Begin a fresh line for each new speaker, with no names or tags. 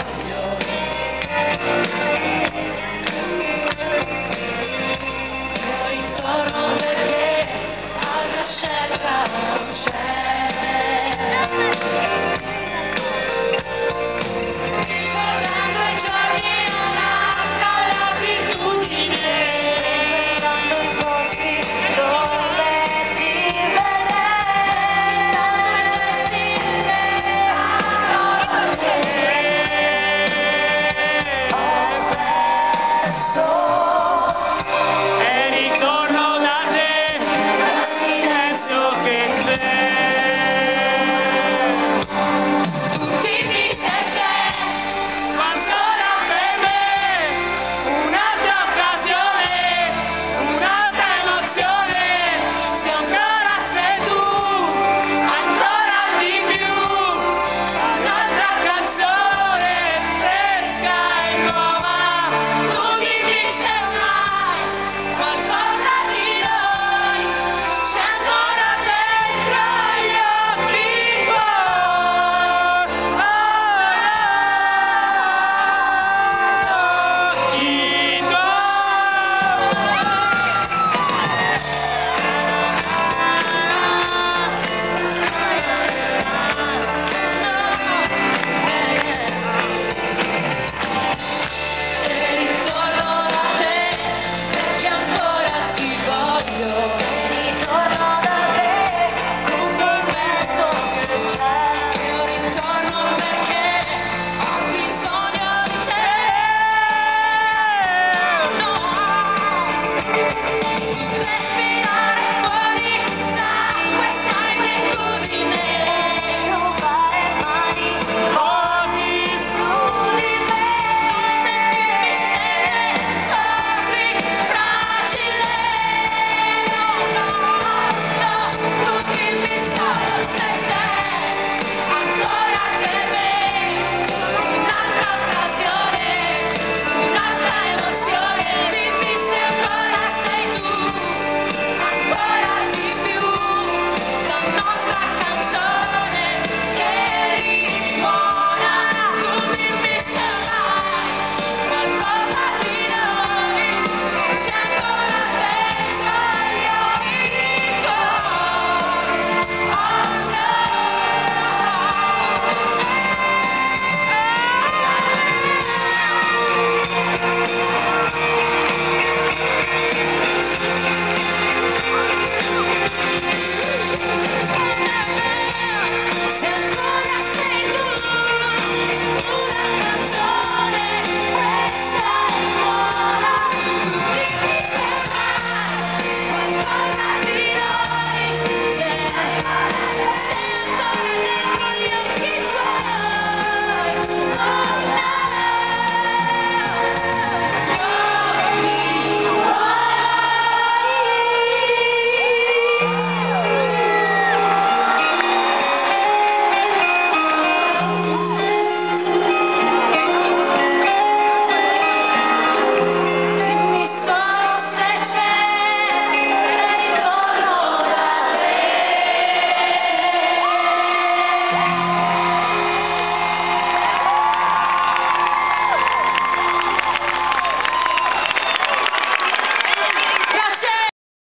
What?